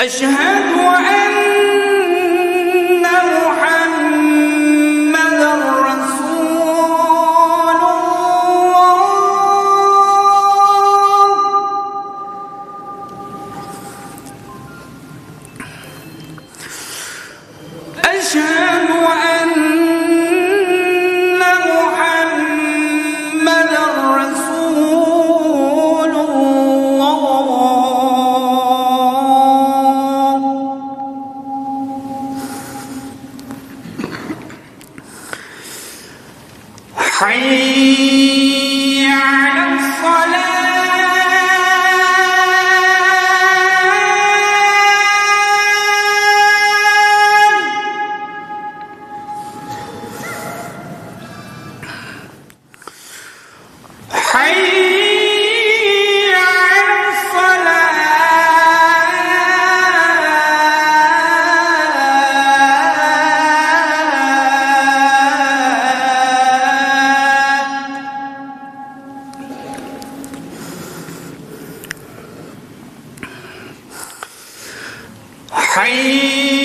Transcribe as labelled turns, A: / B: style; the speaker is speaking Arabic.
A: أشهد أن حي على الصلاة. حي